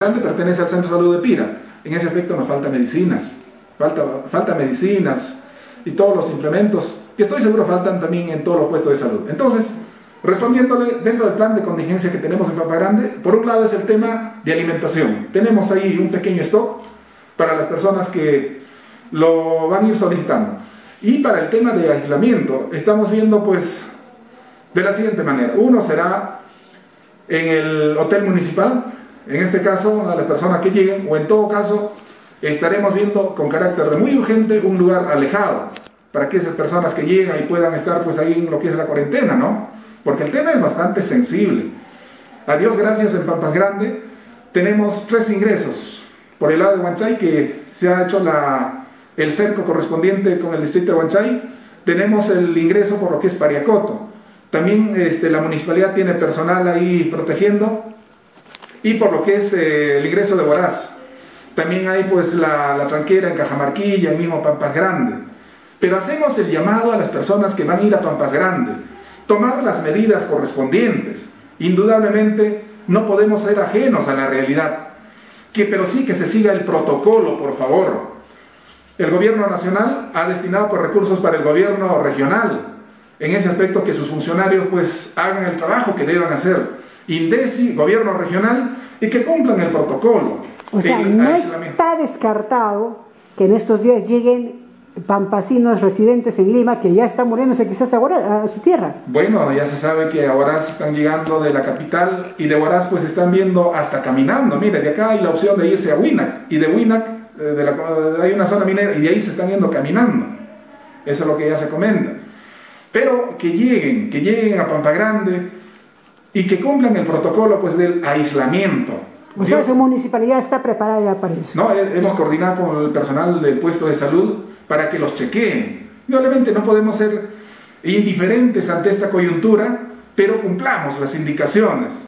pertenece al Centro de Salud de Pira. En ese aspecto nos falta medicinas, falta, medicinas y todos los implementos que estoy seguro faltan también en todos los puestos de salud. Entonces, respondiéndole dentro del plan de contingencia que tenemos en Pampa Grande, por un lado es el tema de alimentación. Tenemos ahí un pequeño stock para las personas que lo van a ir solicitando. Y para el tema de aislamiento, estamos viendo pues de la siguiente manera. Uno será en el hotel municipal, en este caso a las personas que lleguen, o en todo caso estaremos viendo con carácter de muy urgente un lugar alejado, para que esas personas que llegan y puedan estar pues ahí en lo que es la cuarentena, ¿no? Porque el tema es bastante sensible. A Dios gracias en Pampas Grande tenemos tres ingresos. Por el lado de Huanchay, que se ha hecho la, el cerco correspondiente con el distrito de Huanchay, tenemos el ingreso por lo que es Pariacoto. También este, la municipalidad tiene personal ahí protegiendo y por lo que es eh, el ingreso de Boraz. También hay pues la, la tranquera en Cajamarquilla, el mismo Pampas Grande. Pero hacemos el llamado a las personas que van a ir a Pampas Grande, tomar las medidas correspondientes. Indudablemente no podemos ser ajenos a la realidad, que, pero sí que se siga el protocolo, por favor. El gobierno nacional ha destinado recursos para el gobierno regional, en ese aspecto que sus funcionarios pues hagan el trabajo que deban hacer INDECI, gobierno regional, y que cumplan el protocolo. O sea, no está descartado que en estos días lleguen pampasinos residentes en Lima que ya están muriéndose quizás ahora a su tierra. Bueno, ya se sabe que ahora están llegando de la capital y de Huaraz pues están viendo hasta caminando. Mire, de acá hay la opción de irse a Winac y de Winac eh, de la, hay una zona minera y de ahí se están yendo caminando. Eso es lo que ya se comenta. Pero que lleguen, que lleguen a Pampa Grande, y que cumplan el protocolo pues, del aislamiento. O sea, su municipalidad está preparada ya para eso. No, hemos coordinado con el personal del puesto de salud para que los chequeen. Y obviamente no podemos ser indiferentes ante esta coyuntura, pero cumplamos las indicaciones.